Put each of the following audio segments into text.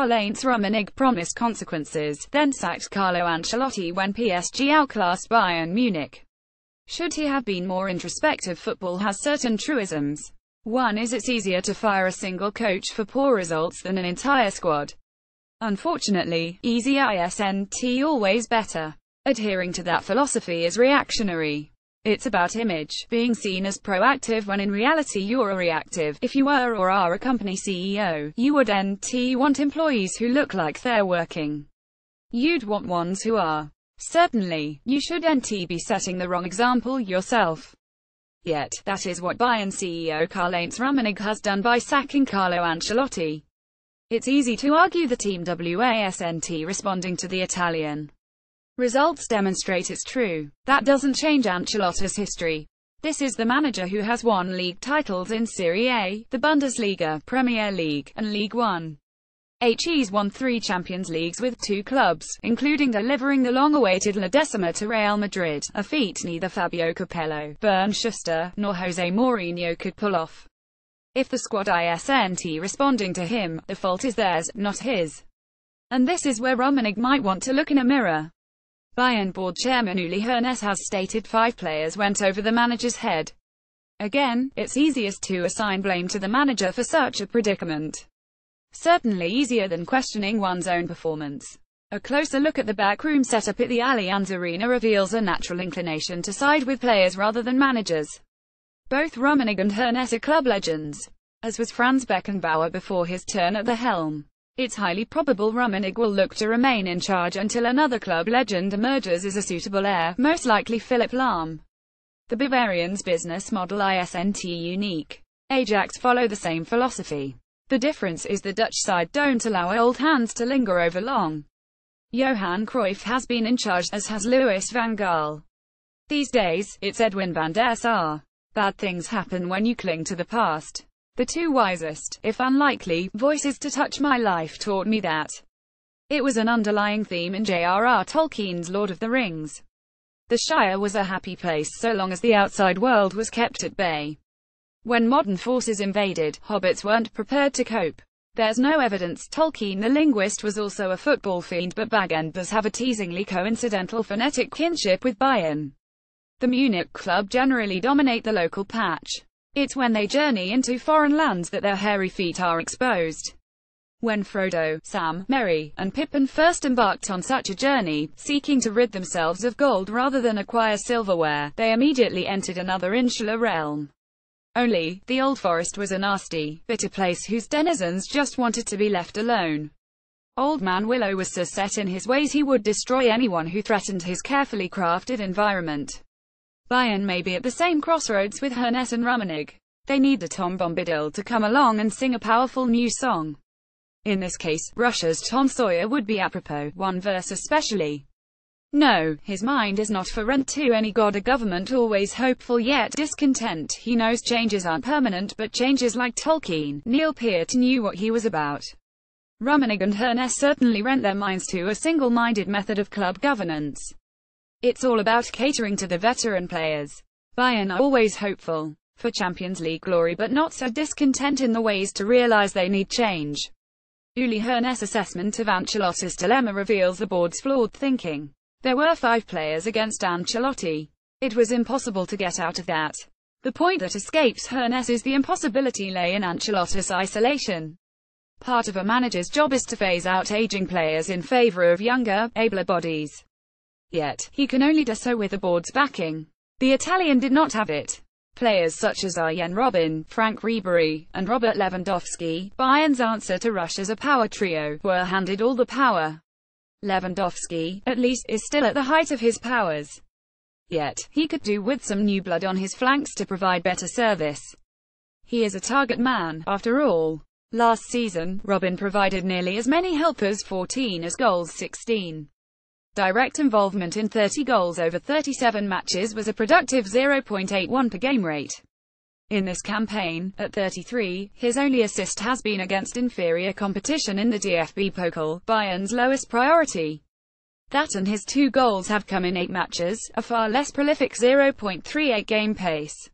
Karl-Heinz Rummenigge promised consequences, then sacked Carlo Ancelotti when PSG outclassed Bayern Munich. Should he have been more introspective football has certain truisms. One is it's easier to fire a single coach for poor results than an entire squad. Unfortunately, easy isn't always better. Adhering to that philosophy is reactionary. It's about image, being seen as proactive when in reality you're a reactive. If you were or are a company CEO, you would nt want employees who look like they're working. You'd want ones who are. Certainly, you should nt be setting the wrong example yourself. Yet, that is what Bayern CEO Karl-Heinz Rummenigge has done by sacking Carlo Ancelotti. It's easy to argue the team wasn't responding to the Italian Results demonstrate it's true. That doesn't change Ancelotti's history. This is the manager who has won league titles in Serie A, the Bundesliga, Premier League, and Ligue 1. HE's won three Champions Leagues with two clubs, including delivering the long-awaited La Decima to Real Madrid, a feat neither Fabio Capello, Bernd Schuster, nor Jose Mourinho could pull off. If the squad isn't responding to him, the fault is theirs, not his. And this is where Rummenigge might want to look in a mirror. Bayern board chairman Uli Hoeneß has stated five players went over the manager's head. Again, it's easiest to assign blame to the manager for such a predicament. Certainly easier than questioning one's own performance. A closer look at the backroom setup at the Allianz Arena reveals a natural inclination to side with players rather than managers. Both Rummenigge and Hoeneß are club legends, as was Franz Beckenbauer before his turn at the helm. It's highly probable Rummenigge will look to remain in charge until another club legend emerges as a suitable heir, most likely Philipp Lahm. The Bavarian's business model isn't unique. Ajax follow the same philosophy. The difference is the Dutch side don't allow old hands to linger over long. Johan Cruyff has been in charge, as has Louis van Gaal. These days, it's Edwin van der Sar. Bad things happen when you cling to the past. The two wisest, if unlikely, voices to touch my life taught me that. It was an underlying theme in J.R.R. Tolkien's Lord of the Rings. The Shire was a happy place so long as the outside world was kept at bay. When modern forces invaded, hobbits weren't prepared to cope. There's no evidence Tolkien the linguist was also a football fiend but Bag Enders have a teasingly coincidental phonetic kinship with Bayern. The Munich club generally dominate the local patch. It's when they journey into foreign lands that their hairy feet are exposed. When Frodo, Sam, Merry, and Pippin first embarked on such a journey, seeking to rid themselves of gold rather than acquire silverware, they immediately entered another insular realm. Only, the Old Forest was a nasty, bitter place whose denizens just wanted to be left alone. Old Man Willow was so set in his ways he would destroy anyone who threatened his carefully crafted environment. Bayern may be at the same crossroads with Hoeneß and Rummenigge. They need a Tom Bombadil to come along and sing a powerful new song. In this case, Rush's Tom Sawyer would be apropos, one verse especially. No, his mind is not for rent to any god a government always hopeful yet discontent. He knows changes aren't permanent but changes like Tolkien, Neil Peart knew what he was about. Rummenigge and Hoeneß certainly rent their minds to a single-minded method of club governance. It's all about catering to the veteran players. Bayern are always hopeful for Champions League glory but not so discontent in the ways to realize they need change. Uli Hoeneß' assessment of Ancelotti's dilemma reveals the board's flawed thinking. There were five players against Ancelotti. It was impossible to get out of that. The point that escapes Hoeneß is the impossibility lay in Ancelotti's isolation. Part of a manager's job is to phase out aging players in favor of younger, abler bodies. Yet, he can only do so with the board's backing. The Italian did not have it. Players such as Arjen Robben, Franck Ribéry, and Robert Lewandowski, Bayern's answer to Rush's a power trio, were handed all the power. Lewandowski, at least, is still at the height of his powers. Yet, he could do with some new blood on his flanks to provide better service. He is a target man, after all. Last season, Robben provided nearly as many helpers 14 as goals 16. Direct involvement in 30 goals over 37 matches was a productive 0.81 per game rate. In this campaign, at 33, his only assist has been against inferior competition in the DFB Pokal, Bayern's lowest priority. That and his two goals have come in eight matches, a far less prolific 0.38 game pace.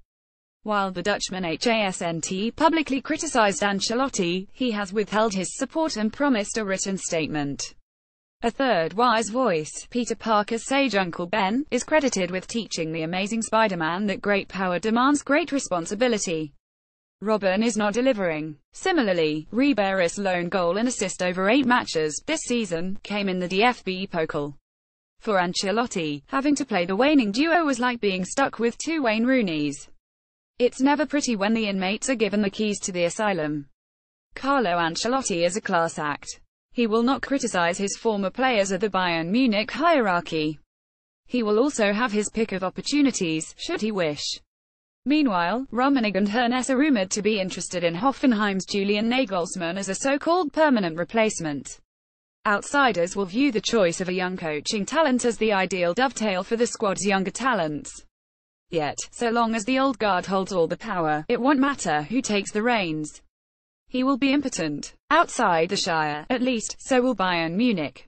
While the Dutchman HASNT publicly criticized Ancelotti, he has withheld his support and promised a written statement. A third wise voice, Peter Parker's sage Uncle Ben, is credited with teaching the Amazing Spider-Man that great power demands great responsibility. Robben is not delivering. Similarly, Ribéry's lone goal and assist over eight matches, this season, came in the DFB Pokal. For Ancelotti, having to play the waning duo was like being stuck with two Wayne Rooneys. It's never pretty when the inmates are given the keys to the asylum. Carlo Ancelotti is a class act. He will not criticize his former players of the Bayern Munich hierarchy. He will also have his pick of opportunities, should he wish. Meanwhile, Rummenigge and Hoeneß are rumored to be interested in Hoffenheim's Julian Nagelsmann as a so-called permanent replacement. Outsiders will view the choice of a young coaching talent as the ideal dovetail for the squad's younger talents. Yet, so long as the old guard holds all the power, it won't matter who takes the reins. He will be impotent. Outside the Shire, at least, so will Bayern Munich.